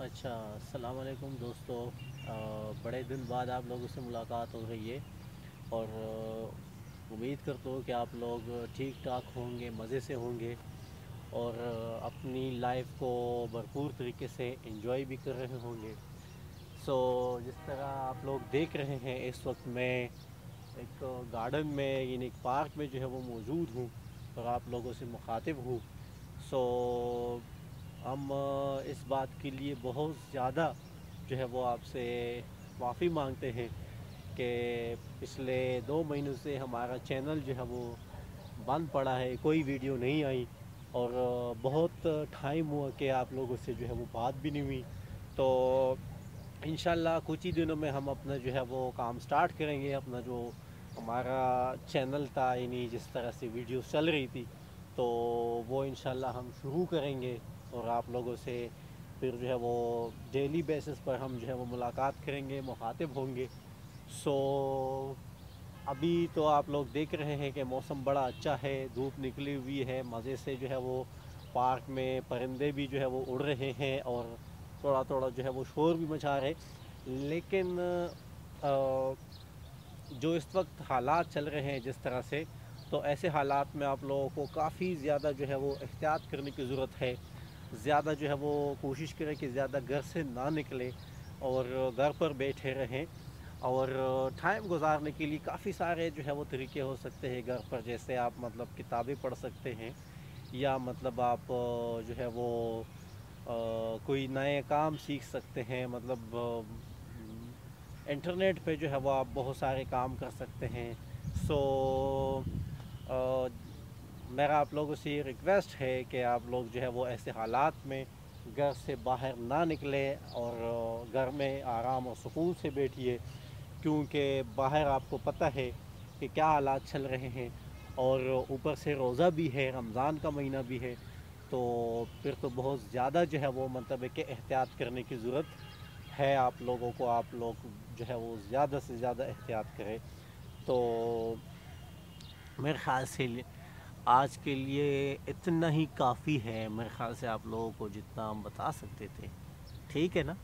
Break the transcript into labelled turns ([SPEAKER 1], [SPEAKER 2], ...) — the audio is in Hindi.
[SPEAKER 1] अच्छा अस्सलाम वालेकुम दोस्तों। अ, बड़े दिन बाद आप लोगों से मुलाकात हो रही है और उम्मीद करता हूँ कि आप लोग ठीक ठाक होंगे मज़े से होंगे और अपनी लाइफ को भरपूर तरीके से एंजॉय भी कर रहे होंगे। सो जिस तरह आप लोग देख रहे हैं इस वक्त मैं एक गार्डन में यानी एक पार्क में जो है वो मौजूद हूँ और आप लोगों से मुखातिब हूँ। सो हम इस बात के लिए बहुत ज़्यादा जो है वो आपसे माफ़ी मांगते हैं कि पिछले दो महीनों से हमारा चैनल जो है वो बंद पड़ा है, कोई वीडियो नहीं आई और बहुत टाइम हुआ कि आप लोगों से जो है वो बात भी नहीं हुई। तो इन कुछ ही दिनों में हम अपना जो है वो काम स्टार्ट करेंगे, अपना जो हमारा चैनल था, यानी जिस तरह से वीडियो चल रही थी। तो वो इन हम शुरू करेंगे और आप लोगों से फिर जो है वो डेली बेसिस पर हम जो है वो मुलाकात करेंगे मुखातिब होंगे। सो अभी तो आप लोग देख रहे हैं कि मौसम बड़ा अच्छा है धूप निकली हुई है मज़े से जो है वो पार्क में परिंदे भी जो है वो उड़ रहे हैं और थोड़ा थोड़ा जो है वो शोर भी मचा रहे लेकिन अ, जो इस वक्त हालात चल रहे हैं जिस तरह से तो ऐसे हालात में आप लोगों को काफ़ी ज़्यादा जो है वो एहतियात करने की ज़रूरत है। ज़्यादा जो है वो कोशिश करें कि ज़्यादा घर से ना निकले और घर पर बैठे रहें और टाइम गुजारने के लिए काफ़ी सारे जो है वो तरीके हो सकते हैं घर पर। जैसे आप मतलब किताबें पढ़ सकते हैं या मतलब आप जो है वो अ, कोई नए काम सीख सकते हैं। मतलब इंटरनेट पे जो है वो आप बहुत सारे काम कर सकते हैं। सो मेरा आप लोगों से ये रिक्वेस्ट है कि आप लोग जो है वो ऐसे हालात में घर से बाहर ना निकलें और घर में आराम और सुकून से बैठिए, क्योंकि बाहर आपको पता है कि क्या हालात चल रहे हैं और ऊपर से रोज़ा भी है, रमज़ान का महीना भी है तो फिर तो बहुत ज़्यादा जो है वो मतलब कि एहतियात करने की ज़रूरत है आप लोगों को, आप लोग जो है वो ज़्यादा से ज़्यादा एहतियात करें। तो मेरे ख़्याल से आज के लिए इतना ही काफ़ी है मेरे ख़्याल से आप लोगों को जितना हम बता सकते थे। ठीक है ना?